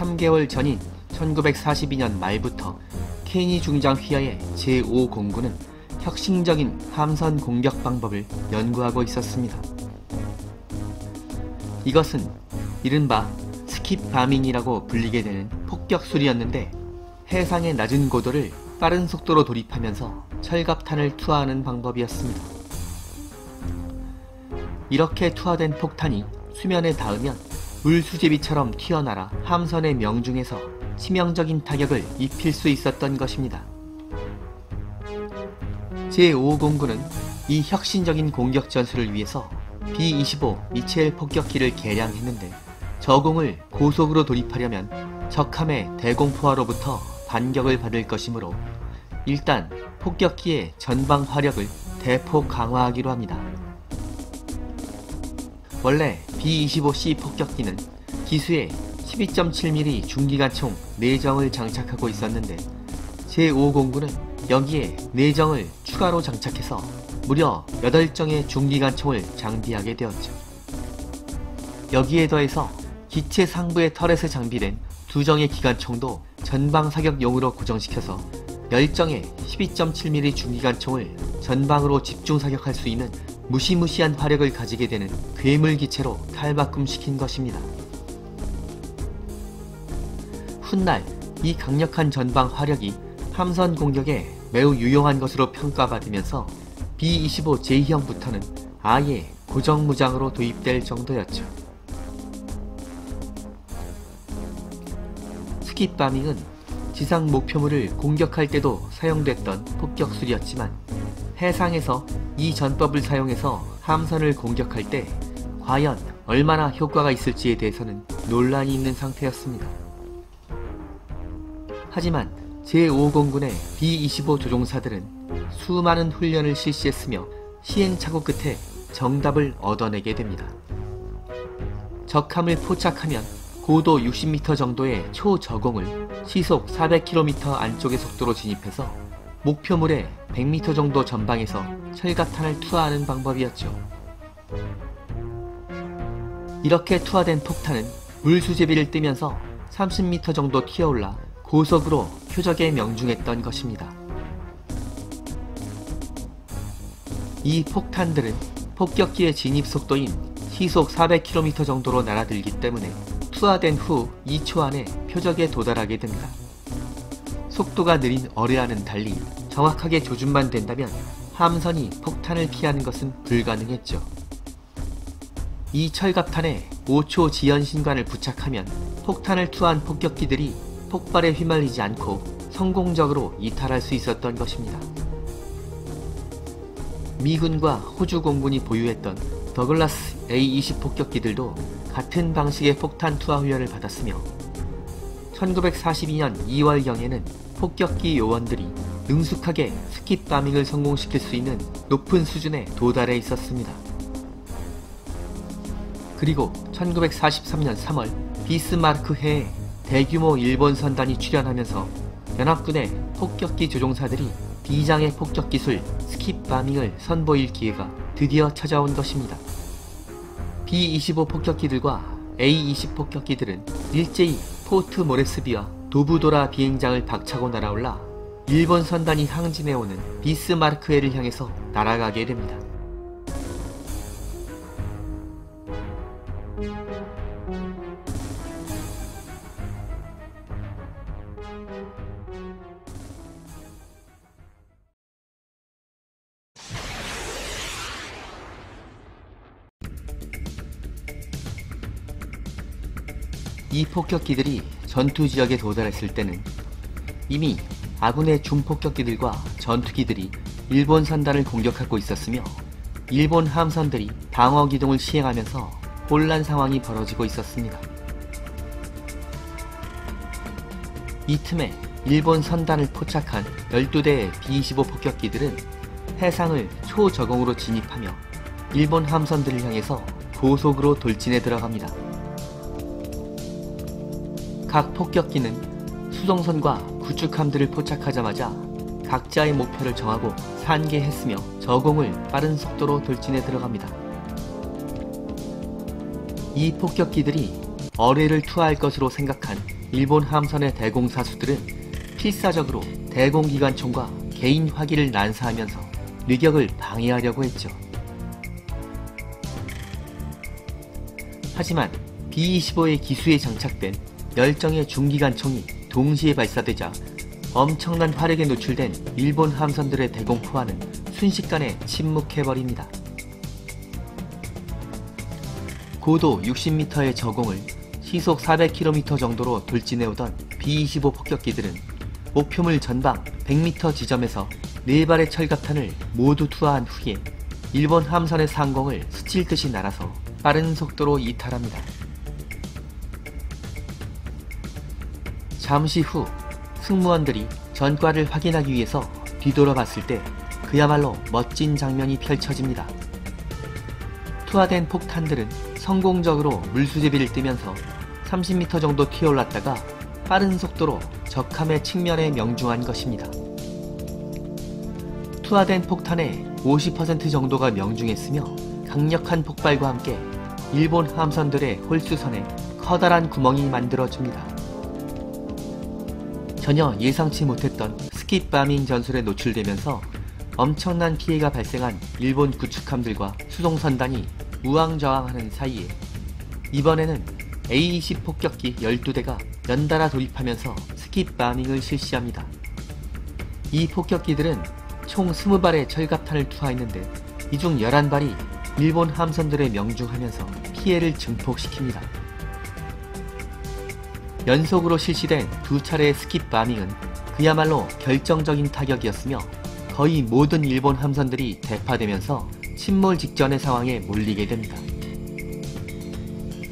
3개월 전인 1942년 말부터 케니 중장 휘하의 제5공군은 혁신적인 함선 공격 방법을 연구하고 있었습니다. 이것은 이른바 skip bombing이라고 불리게 되는 폭격술이었는데 해상의 낮은 고도를 빠른 속도로 돌입하면서 철갑탄을 투하하는 방법이었습니다. 이렇게 투하된 폭탄이 수면에 닿으면 물수제비처럼 튀어나라 함선의 명중에서 치명적인 타격을 입힐 수 있었던 것입니다. 제5공군은 이 혁신적인 공격 전술을 위해서 B-25 미첼 폭격기를 개량했는데 저공을 고속으로 돌입하려면 적함의 대공포화로부터 반격을 받을 것이므로 일단 폭격기의 전방 화력을 대폭 강화하기로 합니다. 원래 B-25C 폭격기는 기수에 12.7mm 중기관 총 4정을 장착하고 있었는데 제5공군은 여기에 4정을 추가로 장착해서 무려 8정의 중기관 총을 장비하게 되었죠. 여기에 더해서 기체 상부의 터렛에 장비된 2정의 기관총도 전방 사격용으로 고정시켜서 10정의 12.7mm 중기관총을 전방으로 집중 사격할 수 있는 무시무시한 화력을 가지게 되는 괴물 기체로 탈바꿈시킨 것입니다. 훗날 이 강력한 전방 화력이 함선 공격에 매우 유용한 것으로 평가받으면서 B-25J형부터는 아예 고정무장으로 도입될 정도였죠. skip bombing은 지상 목표물을 공격할 때도 사용됐던 폭격술이었지만 해상에서 이 전법을 사용해서 함선을 공격할 때 과연 얼마나 효과가 있을지에 대해서는 논란이 있는 상태였습니다. 하지만 제5공군의 B-25 조종사들은 수많은 훈련을 실시했으며 시행착오 끝에 정답을 얻어내게 됩니다. 적함을 포착하면 고도 60m 정도의 초저공을 시속 400km 안쪽의 속도로 진입해서 목표물의 100m 정도 전방에서 철갑탄을 투하하는 방법이었죠. 이렇게 투하된 폭탄은 물수제비를 뜨면서 30m 정도 튀어올라 고속으로 표적에 명중했던 것입니다. 이 폭탄들은 폭격기의 진입 속도인 시속 400km 정도로 날아들기 때문에 투하된 후 2초 안에 표적에 도달하게 됩니다. 속도가 느린 어뢰와는 달리 정확하게 조준만 된다면 함선이 폭탄을 피하는 것은 불가능했죠. 이 철갑탄에 5초 지연 신관을 부착하면 폭탄을 투한 폭격기들이 폭발에 휘말리지 않고 성공적으로 이탈할 수 있었던 것입니다. 미군과 호주 공군이 보유했던 더글라스 A-20 폭격기들도 같은 방식의 폭탄 투하 훈련을 받았으며 1942년 2월경에는 폭격기 요원들이 능숙하게 skip bombing을 성공시킬 수 있는 높은 수준에 도달해 있었습니다. 그리고 1943년 3월 비스마르크 해에 대규모 일본 선단이 출현하면서 연합군의 폭격기 조종사들이 비장의 폭격 기술 skip bombing을 선보일 기회가 드디어 찾아온 것입니다. B-25 폭격기들과 A-20 폭격기들은 일제히 포트 모레스비와 도보두라 비행장을 박차고 날아올라 일본 선단이 항진해오는 비스마르크해를 향해서 날아가게 됩니다. 이 폭격기들이 전투 지역에 도달했을 때는 이미 아군의 중폭격기들과 전투기들이 일본 선단을 공격하고 있었으며 일본 함선들이 방어 기동을 시행하면서 혼란 상황이 벌어지고 있었습니다. 이 틈에 일본 선단을 포착한 12대의 B-25 폭격기들은 해상을 초저공으로 진입하며 일본 함선들을 향해서 고속으로 돌진해 들어갑니다. 각 폭격기는 수송선과 구축함들을 포착하자마자 각자의 목표를 정하고 산계했으며 저공을 빠른 속도로 돌진해 들어갑니다. 이 폭격기들이 어뢰를 투하할 것으로 생각한 일본 함선의 대공사수들은 필사적으로 대공기관총과 개인 화기를 난사하면서 밀격을 방해하려고 했죠. 하지만 B-25의 기수에 장착된 열정의 중기관총이 동시에 발사되자 엄청난 화력에 노출된 일본 함선들의 대공포화는 순식간에 침묵해버립니다. 고도 60m의 저공을 시속 400km 정도로 돌진해오던 B-25 폭격기들은 목표물 전방 100m 지점에서 네 발의 철갑탄을 모두 투하한 후에 일본 함선의 상공을 스칠 듯이 날아서 빠른 속도로 이탈합니다. 잠시 후 승무원들이 전과를 확인하기 위해서 뒤돌아봤을 때 그야말로 멋진 장면이 펼쳐집니다. 투하된 폭탄들은 성공적으로 물수제비를 뜨면서 30m 정도 튀어올랐다가 빠른 속도로 적함의 측면에 명중한 것입니다. 투하된 폭탄의 50% 정도가 명중했으며 강력한 폭발과 함께 일본 함선들의 흘수선에 커다란 구멍이 만들어집니다. 전혀 예상치 못했던 skip bombing 전술에 노출되면서 엄청난 피해가 발생한 일본 구축함들과 수송선단이 우왕좌왕하는 사이에 이번에는 A-20 폭격기 12대가 연달아 돌입하면서 skip bombing을 실시합니다. 이 폭격기들은 총 20발의 철갑탄을 투하했는데 이 중 11발이 일본 함선들에 명중하면서 피해를 증폭시킵니다. 연속으로 실시된 두 차례의 skip bombing은 그야말로 결정적인 타격이었으며 거의 모든 일본 함선들이 대파되면서 침몰 직전의 상황에 몰리게 됩니다.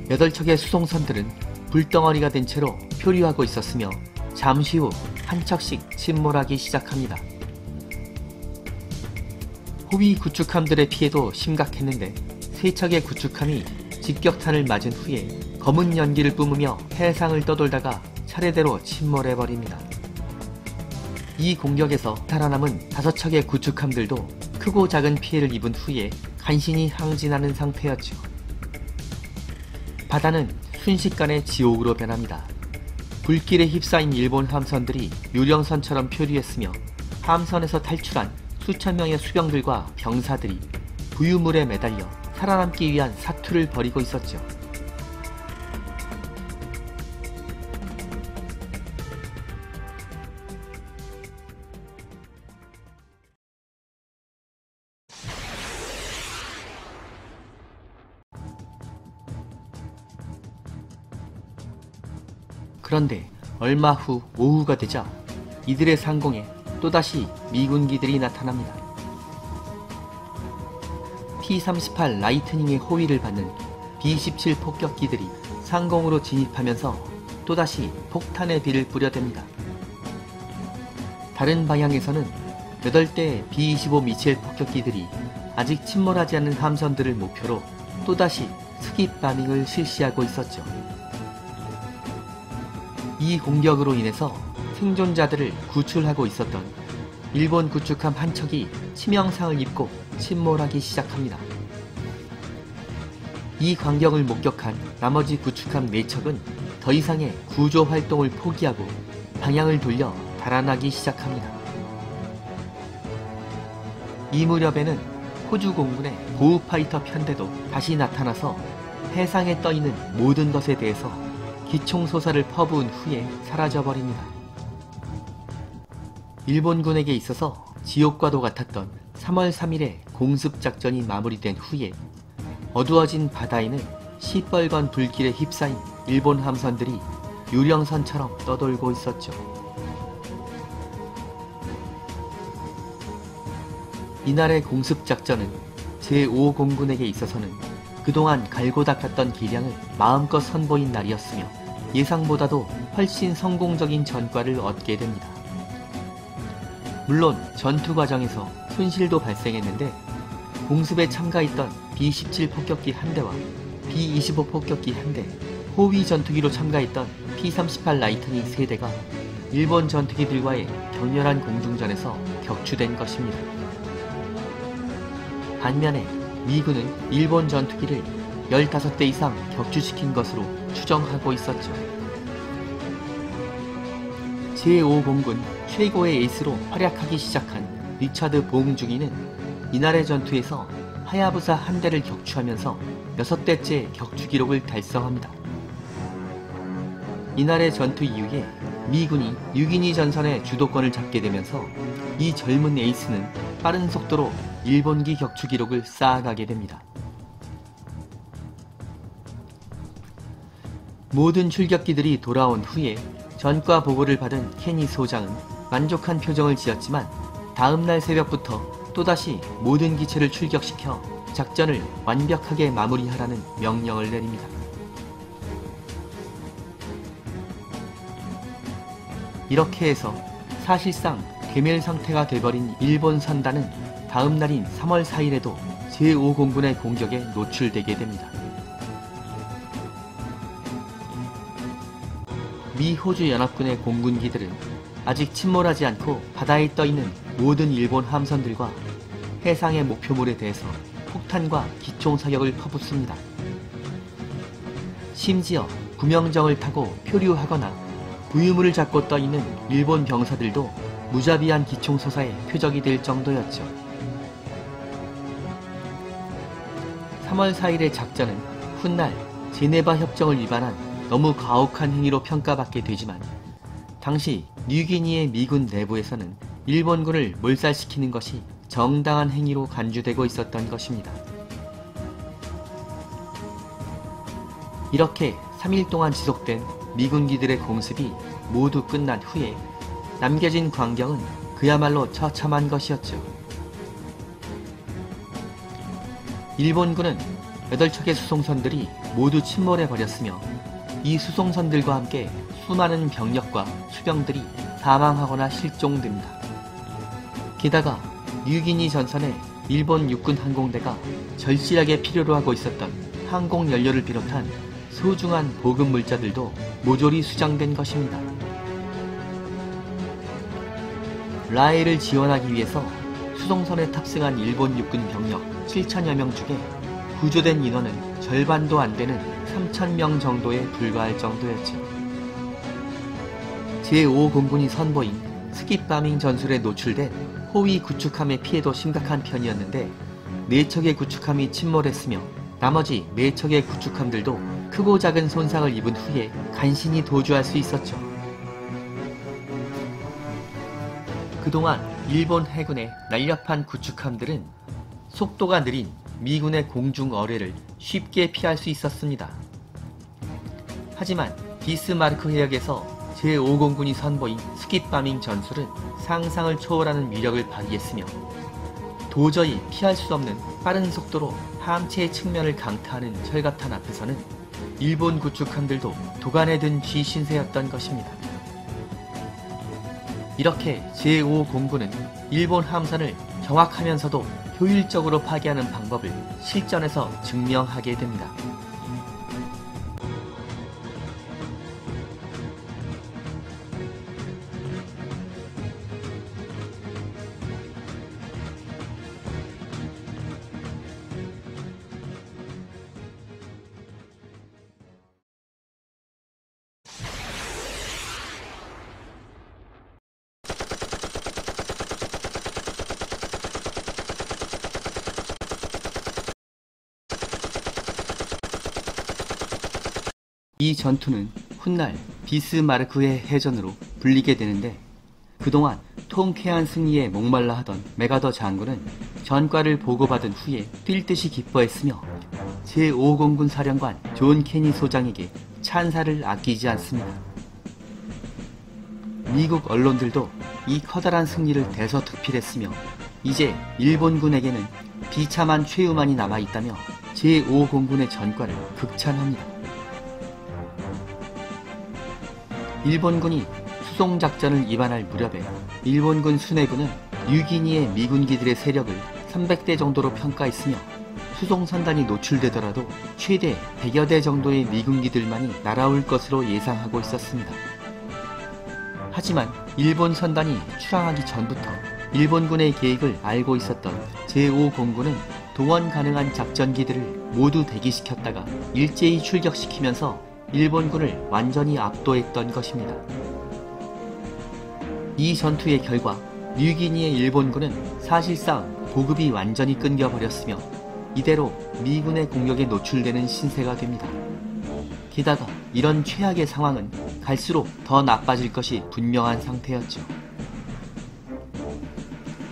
8척의 수송선들은 불덩어리가 된 채로 표류하고 있었으며 잠시 후 한 척씩 침몰하기 시작합니다. 호위 구축함들의 피해도 심각했는데 세 척의 구축함이 직격탄을 맞은 후에 검은 연기를 뿜으며 해상을 떠돌다가 차례대로 침몰해버립니다. 이 공격에서 살아남은 다섯 척의 구축함들도 크고 작은 피해를 입은 후에 간신히 항진하는 상태였죠. 바다는 순식간에 지옥으로 변합니다. 불길에 휩싸인 일본 함선들이 유령선처럼 표류했으며 함선에서 탈출한 수천 명의 수병들과 병사들이 부유물에 매달려 살아남기 위한 사투를 벌이고 있었죠. 그런데 얼마 후 오후가 되자 이들의 상공에 또다시 미군기들이 나타납니다. P-38 라이트닝의 호위를 받는 B-17 폭격기들이 상공으로 진입하면서 또다시 폭탄의 비를 뿌려댑니다. 다른 방향에서는 8대의 B-25 미첼 폭격기들이 아직 침몰하지 않은 함선들을 목표로 또다시 skip bombing을 실시하고 있었죠. 이 공격으로 인해서 생존자들을 구출하고 있었던 일본 구축함 한 척이 치명상을 입고 침몰하기 시작합니다. 이 광경을 목격한 나머지 구축함 4척은 더 이상의 구조 활동을 포기하고 방향을 돌려 달아나기 시작합니다. 이 무렵에는 호주 공군의 고우 파이터 편대도 다시 나타나서 해상에 떠있는 모든 것에 대해서 기총소사를 퍼부은 후에 사라져버립니다. 일본군에게 있어서 지옥과도 같았던 3월 3일의 공습작전이 마무리된 후에 어두워진 바다에는 시뻘건 불길에 휩싸인 일본 함선들이 유령선처럼 떠돌고 있었죠. 이날의 공습작전은 제5공군에게 있어서는 그동안 갈고 닦았던 기량을 마음껏 선보인 날이었으며 예상보다도 훨씬 성공적인 전과를 얻게 됩니다. 물론 전투 과정에서 손실도 발생했는데 공습에 참가했던 B-17 폭격기 한 대와 B-25 폭격기 한 대, 호위 전투기로 참가했던 P-38 라이트닝 세 대가 일본 전투기들과의 격렬한 공중전에서 격추된 것입니다. 반면에 미군은 일본 전투기를 15대 이상 격추시킨 것으로 추정하고 있었죠. 제5공군 최고의 에이스로 활약하기 시작한 리차드 봉중이는 이날의 전투에서 하야부사 한 대를 격추하면서 여섯 대째 격추 기록을 달성합니다. 이날의 전투 이후에 미군이 유기니 전선의 주도권을 잡게 되면서 이 젊은 에이스는 빠른 속도로 일본기 격추 기록을 쌓아가게 됩니다. 모든 출격기들이 돌아온 후에 전과 보고를 받은 케니 소장은 만족한 표정을 지었지만 다음날 새벽부터 또다시 모든 기체를 출격시켜 작전을 완벽하게 마무리하라는 명령을 내립니다. 이렇게 해서 사실상 괴멸 상태가 돼버린 일본 선단은 다음 날인 3월 4일에도 제5공군의 공격에 노출되게 됩니다. 미 호주 연합군의 공군기들은 아직 침몰하지 않고 바다에 떠 있는 모든 일본 함선들과 해상의 목표물에 대해서 폭탄과 기총 사격을 퍼붓습니다. 심지어 구명정을 타고 표류하거나 부유물을 잡고 떠 있는 일본 병사들도 무자비한 기총 소사의 표적이 될 정도였죠. 3월 4일의 작전은 훗날 제네바 협정을 위반한 너무 가혹한 행위로 평가받게 되지만 당시 뉴기니의 미군 내부에서는 일본군을 몰살시키는 것이 정당한 행위로 간주되고 있었던 것입니다. 이렇게 3일 동안 지속된 미군기들의 공습이 모두 끝난 후에 남겨진 광경은 그야말로 처참한 것이었죠. 일본군은 8척의 수송선들이 모두 침몰해버렸으며 이 수송선들과 함께 수많은 병력과 수병들이 사망하거나 실종됩니다. 게다가 뉴기니 전선에 일본 육군 항공대가 절실하게 필요로 하고 있었던 항공 연료를 비롯한 소중한 보급 물자들도 모조리 수장된 것입니다. 라에를 지원하기 위해서 수송선에 탑승한 일본 육군 병력 7천여 명 중에 구조된 인원은 절반도 안 되는 3천명 정도에 불과할 정도였죠. 제5공군이 선보인 skip bombing 전술에 노출된 호위 구축함의 피해도 심각한 편이었는데 4척의 구축함이 침몰했으며 나머지 4척의 구축함들도 크고 작은 손상을 입은 후에 간신히 도주할 수 있었죠. 그동안 일본 해군의 날렵한 구축함들은 속도가 느린 미군의 공중 어뢰를 쉽게 피할 수 있었습니다. 하지만 비스마르크 해역에서 제5공군이 선보인 skip bombing 전술은 상상을 초월하는 위력을 발휘했으며 도저히 피할 수 없는 빠른 속도로 함체의 측면을 강타하는 철갑탄 앞에서는 일본 구축함들도 도간에 든 쥐신세였던 것입니다. 이렇게 제5공군은 일본 함선을 정확하면서도 효율적으로 파괴하는 방법을 실전에서 증명하게 됩니다. 이 전투는 훗날 비스마르크해 해전으로 불리게 되는데 그동안 통쾌한 승리에 목말라 하던 맥아더 장군은 전과를 보고받은 후에 뛸 듯이 기뻐했으며 제5공군 사령관 존 케니 소장에게 찬사를 아끼지 않습니다. 미국 언론들도 이 커다란 승리를 대서특필했으며 이제 일본군에게는 비참한 최후만이 남아있다며 제5공군의 전과를 극찬합니다. 일본군이 수송 작전을 위반할 무렵에 일본군 수뇌부는 뉴기니의 미군기들의 세력을 300대 정도로 평가했으며 수송선단이 노출되더라도 최대 100여 대 정도의 미군기들만이 날아올 것으로 예상하고 있었습니다. 하지만 일본 선단이 출항하기 전부터 일본군의 계획을 알고 있었던 제5공군은 동원 가능한 작전기들을 모두 대기시켰다가 일제히 출격시키면서 일본군을 완전히 압도했던 것입니다. 이 전투의 결과 뉴기니의 일본군은 사실상 보급이 완전히 끊겨버렸으며 이대로 미군의 공격에 노출되는 신세가 됩니다. 게다가 이런 최악의 상황은 갈수록 더 나빠질 것이 분명한 상태였죠.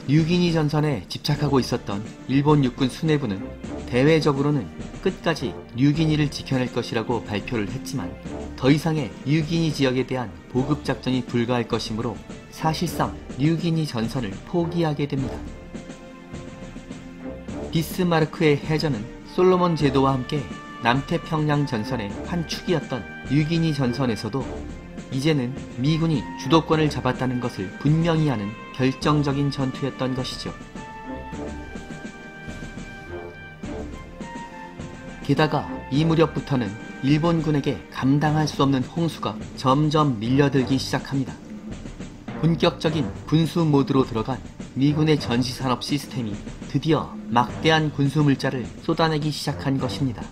뉴기니 전선에 집착하고 있었던 일본 육군 수뇌부는 대외적으로는 끝까지 뉴기니를 지켜낼 것이라고 발표를 했지만 더 이상의 뉴기니 지역에 대한 보급 작전이 불가할 것이므로 사실상 뉴기니 전선을 포기하게 됩니다. 비스마르크의 해전은 솔로몬 제도와 함께 남태평양 전선의 한 축이었던 뉴기니 전선에서도 이제는 미군이 주도권을 잡았다는 것을 분명히 하는 결정적인 전투였던 것이죠. 게다가 이 무렵부터는 일본군에게 감당할 수 없는 홍수가 점점 밀려들기 시작합니다. 본격적인 군수 모드로 들어간 미군의 전시산업 시스템이 드디어 막대한 군수 물자를 쏟아내기 시작한 것입니다.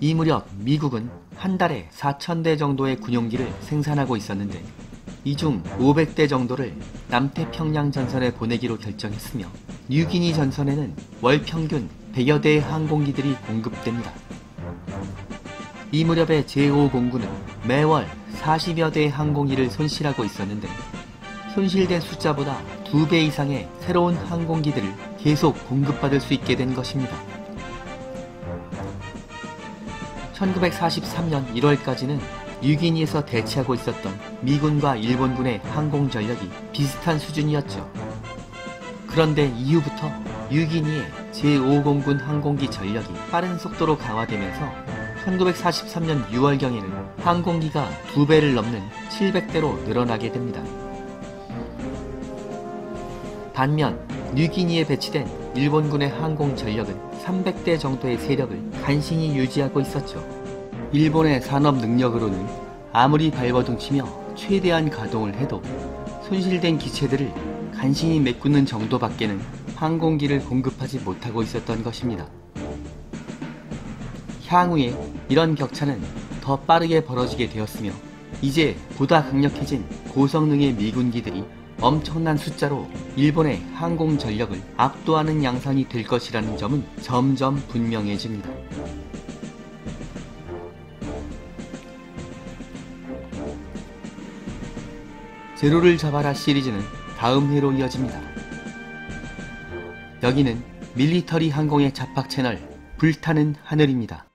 이 무렵 미국은 한 달에 4,000대 정도의 군용기를 생산하고 있었는데 이 중 500대 정도를 남태평양 전선에 보내기로 결정했으며 뉴기니 전선에는 월 평균 100여 대의 항공기들이 공급됩니다. 이 무렵의 제5공군은 매월 40여 대의 항공기를 손실하고 있었는데 손실된 숫자보다 2배 이상의 새로운 항공기들을 계속 공급받을 수 있게 된 것입니다. 1943년 1월까지는 뉴기니에서 대치하고 있었던 미군과 일본군의 항공 전력이 비슷한 수준이었죠. 그런데 이후부터 뉴기니의 제5공군 항공기 전력이 빠른 속도로 강화되면서 1943년 6월경에는 항공기가 2배를 넘는 700대로 늘어나게 됩니다. 반면 뉴기니에 배치된 일본군의 항공 전력은 300대 정도의 세력을 간신히 유지하고 있었죠. 일본의 산업 능력으로는 아무리 발버둥치며 최대한 가동을 해도 손실된 기체들을 간신히 메꾸는 정도밖에는 항공기를 공급하지 못하고 있었던 것입니다. 향후에 이런 격차는 더 빠르게 벌어지게 되었으며 이제 보다 강력해진 고성능의 미군기들이 엄청난 숫자로 일본의 항공 전력을 압도하는 양상이 될 것이라는 점은 점점 분명해집니다. 제로를 잡아라 시리즈는 다음 회로 이어집니다. 여기는 밀리터리 항공의 잡학 채널 불타는 하늘입니다.